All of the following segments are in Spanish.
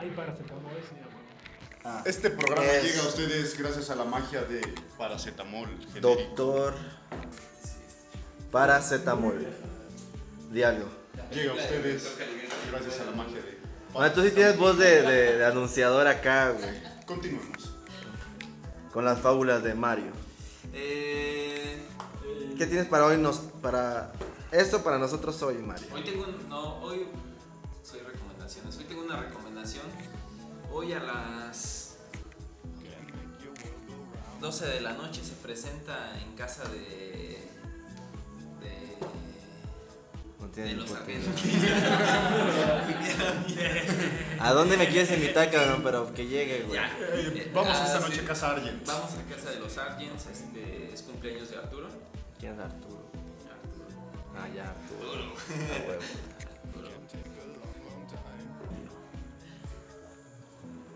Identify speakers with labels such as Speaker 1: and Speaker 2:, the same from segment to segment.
Speaker 1: Ay, paracetamol, sí.
Speaker 2: Ah,
Speaker 3: Este programa
Speaker 2: es
Speaker 3: llega a ustedes gracias a la magia de paracetamol genérico.
Speaker 2: Doctor Paracetamol. Diario.
Speaker 3: Llega a ustedes gracias a la magia de.
Speaker 2: Bueno, tú sí tienes voz de, de- de anunciador acá, güey.
Speaker 3: Continuemos.
Speaker 2: Con las fábulas de Mario.
Speaker 4: Eh,
Speaker 2: ¿Qué tienes para hoy? Nos, para esto para nosotros hoy, Mario.
Speaker 4: hoy tengo un, no, hoy soy recomendaciones. Hoy tengo una recomendación. Hoy a las 12 de la noche se presenta en casa de de,
Speaker 2: No
Speaker 4: de los argentinos.
Speaker 2: ¿A dónde me quieres invitar, cabrón? Pero que llegue, güey.
Speaker 4: Ya.
Speaker 3: Eh, vamos
Speaker 4: Ah,
Speaker 3: esta
Speaker 4: sí.
Speaker 3: noche a casa Argent.
Speaker 4: Vamos a casa de los Argents, este es cumpleaños de Arturo.
Speaker 2: ¿Quién es Arturo?
Speaker 4: Arturo.
Speaker 2: Ah, ya, Arturo. A huevo.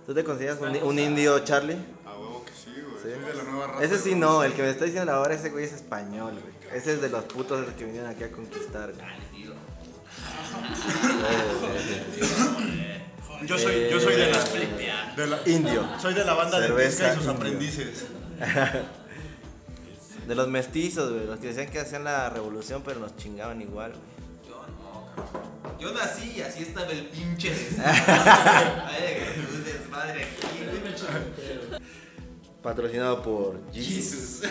Speaker 2: ¿Tú te consideras un, un indio, Charlie?
Speaker 3: A huevo que sí, güey.
Speaker 2: Sí.
Speaker 3: Soy de la nueva raza.
Speaker 2: Ese sí no, el que me está diciendo ahora, ese güey es español, güey. Ese es de los putos que vinieron aquí a conquistar, güey.
Speaker 3: Yo soy, yo soy de la,
Speaker 2: Eh,
Speaker 3: de la-
Speaker 2: Indio.
Speaker 3: Soy de la banda de Pesca y sus
Speaker 2: indio.
Speaker 3: aprendices.
Speaker 2: De los mestizos, güey. Los que decían que hacían la revolución, pero nos chingaban igual, güey.
Speaker 4: Yo no, cabrón. Yo nací y así estaba el pinche Ay, qué desmadre aquí, güey.
Speaker 2: Patrocinado por Jesus.
Speaker 4: Jesus.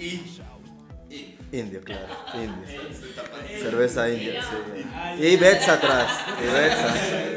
Speaker 4: y. Y.
Speaker 2: Indio, claro. Indio. Cerveza india, sí. Y Betsa atrás. Y Betsa.